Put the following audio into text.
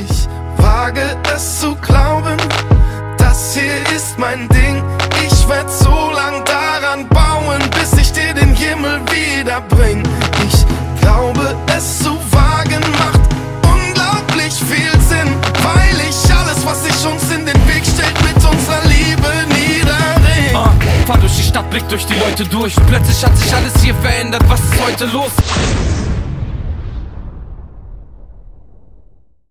Ich wage es zu glauben, das hier ist mein Ding. Ich werd so lang daran bauen, bis ich dir den Himmel wiederbring. Ich glaube es zu wagen macht unglaublich viel Sinn, weil ich alles, was sich uns in den Weg stellt, mit unserer Liebe niederring. Ah, fahr durch die Stadt, blick durch die Leute durch. Plötzlich hat sich alles hier verändert, was ist heute los?